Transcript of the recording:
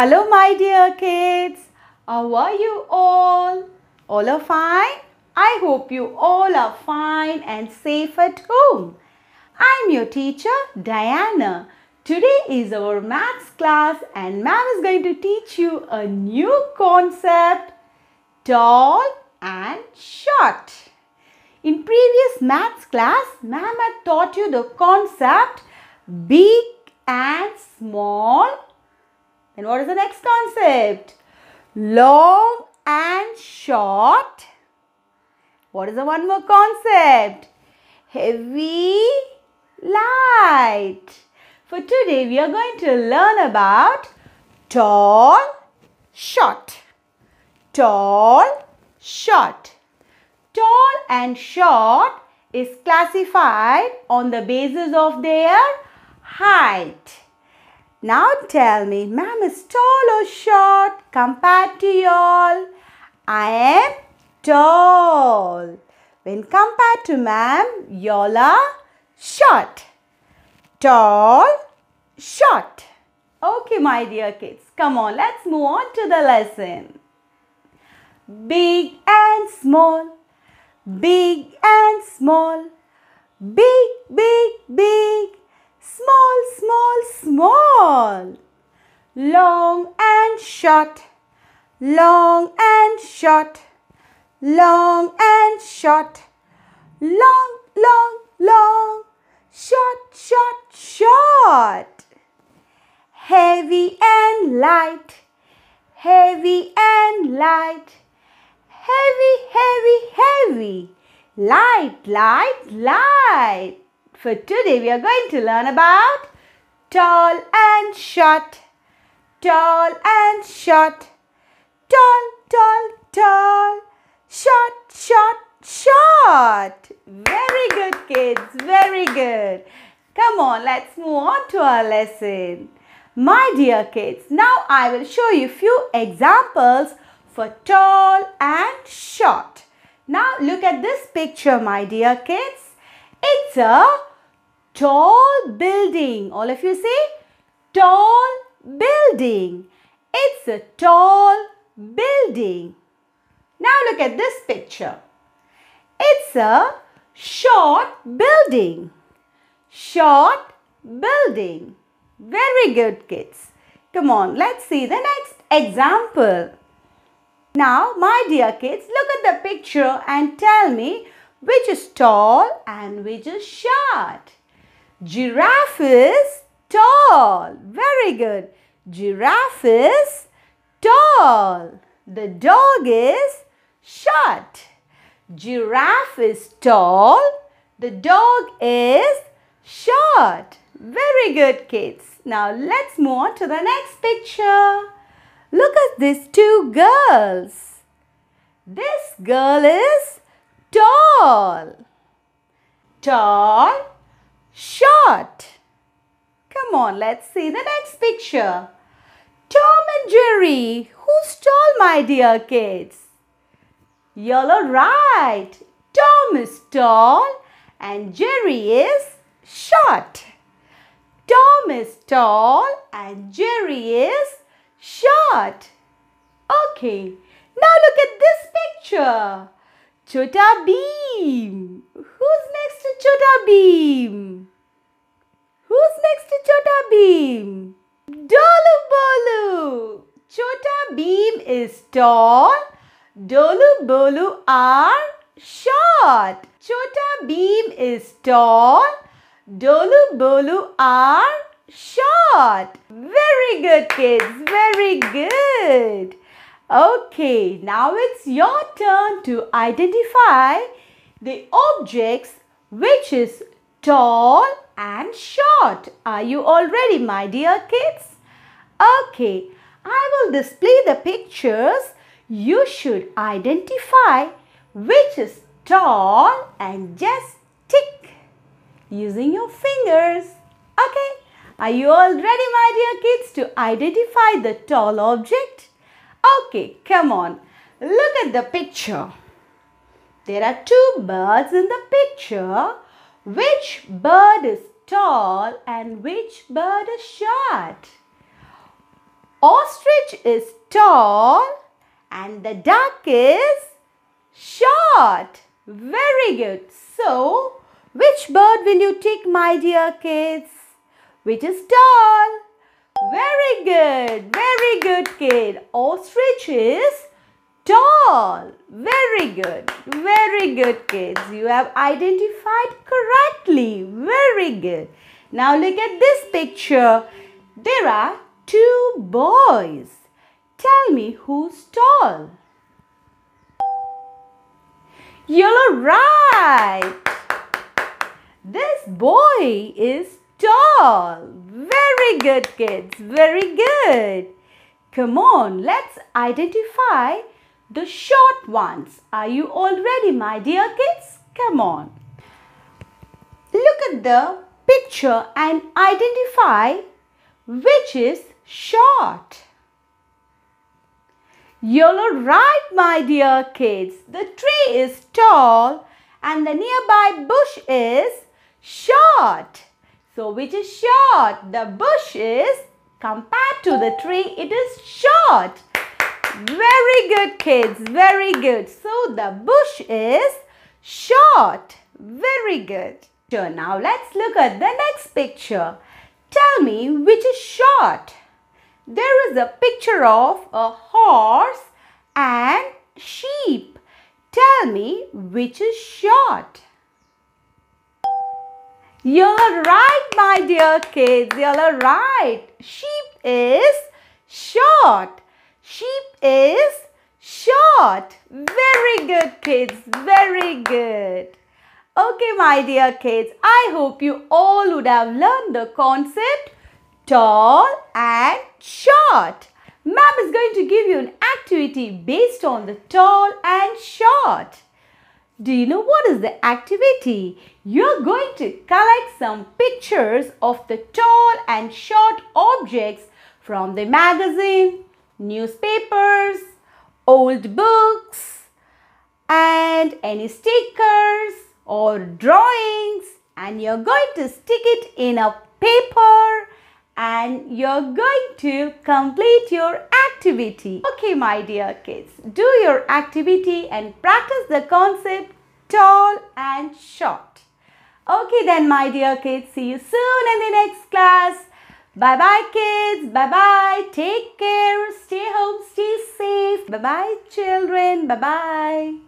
Hello, my dear kids. How are you all? All are fine? I hope you all are fine and safe at home. I'm your teacher, Diana. Today is our maths class, and ma'am is going to teach you a new concept tall and short. In previous maths class, ma'am had taught you the concept big and small. And what is the next concept? Long and short. What is the one more concept? Heavy, light. For today, we are going to learn about tall, short. Tall, short. Tall and short is classified on the basis of their height. Now tell me, ma'am is tall or short compared to y'all? I am tall. When compared to ma'am, y'all are short. Tall, short. Okay, my dear kids, come on, let's move on to the lesson. Big and small, big and small, big, big, big, small, small, small, long and short, long and short, long and short, long, long, long, short, short, short, heavy and light, heavy and light, heavy, heavy, heavy, light, light, light. For today we are going to learn about tall and short, tall and short, tall, tall, tall, short, short, short. Very good kids, very good. Come on, let's move on to our lesson. My dear kids, now I will show you a few examples for tall and short. Now look at this picture, my dear kids. It's a tall building. All of you say tall building. It's a tall building. Now look at this picture. It's a short building. Short building. Very good kids. Come on, let's see the next example. Now, my dear kids, look at the picture and tell me which is tall and which is short. Giraffe is tall. Very good. Giraffe is tall. The dog is short. Giraffe is tall. The dog is short. Very good, kids. Now let's move on to the next picture. Look at these two girls. This girl is tall. Tall, short. Come on, let's see the next picture. Tom and Jerry. Who's tall, my dear kids? You're all right. Tom is tall and Jerry is short. Tom is tall and Jerry is short. Okay, now look at this picture. Chhota Bheem. Who's next to Chhota Bheem? Who's next to Chhota Bheem? Dholu Bholu. Chhota Bheem is tall. Dholu Bholu are short. Chota Beam is tall. Dholu Bholu are short. Very good kids. Very good. Okay, now it's your turn to identify the objects which is tall and short. Are you all ready, my dear kids? Okay, I will display the pictures. You should identify which is tall and just tick using your fingers. Okay, are you all ready, my dear kids, to identify the tall object? Okay, come on. Look at the picture. There are two birds in the picture. Which bird is tall and which bird is short? Ostrich is tall and the duck is short. Very good. So, which bird will you take, my dear kids? Which is tall? Very good. Very good, kid. Ostrich is tall. Very good. Very good, kids. You have identified correctly. Very good. Now look at this picture. There are two boys. Tell me who's tall? You're right. This boy is tall. Good, kids. Very good. Come on, let's identify the short ones. Are you all ready, my dear kids? Come on. Look at the picture and identify which is short. You're right, my dear kids. The tree is tall and the nearby bush is short. So, which is short? The bush is, compared to the tree, it is short. Very good, kids. Very good. So, the bush is short. Very good. So, now let's look at the next picture. Tell me which is short. There is a picture of a horse and sheep. Tell me which is short. You're right, my dear kids. You're right. Sheep is short. Sheep is short. Very good, kids. Very good. Okay, my dear kids. I hope you all would have learned the concept tall and short. Ma'am is going to give you an activity based on the tall and short. Do you know what is the activity? You're going to collect some pictures of the tall and short objects from the magazine, newspapers, old books, and any stickers or drawings and you're going to stick it in a paper and you're going to complete your activity. Okay, my dear kids, do your activity and practice the concept tall and short. Okay then, my dear kids, see you soon in the next class. Bye-bye, kids. Bye-bye. Take care. Stay home. Stay safe. Bye-bye, children. Bye-bye.